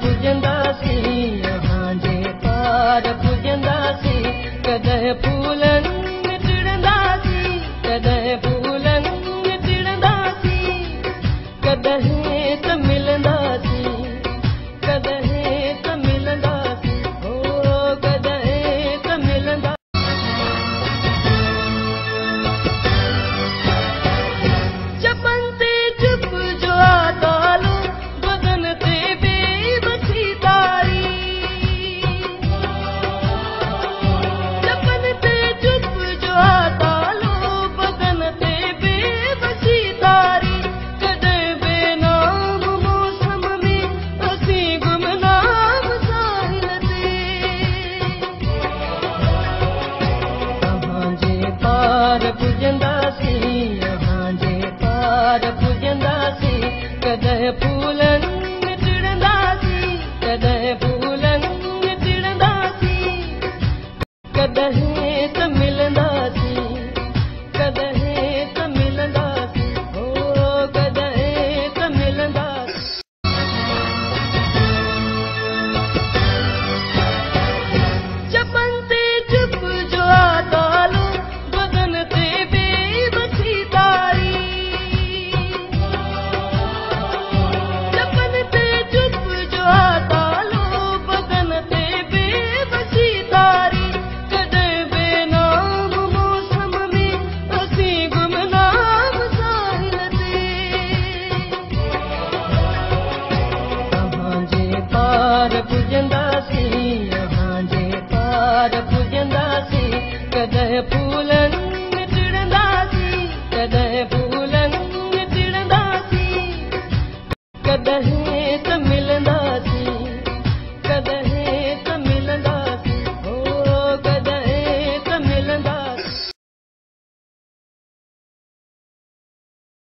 پڄنداسين اسان جي ٻار پڄنداسين ڪڏهن ڪڏهن ڪڏهن پجنداسين پار پڄنداسين ڪڏهن para